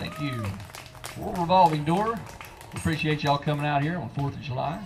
Thank you. For Revolving Door, appreciate y'all coming out here on 4th of July.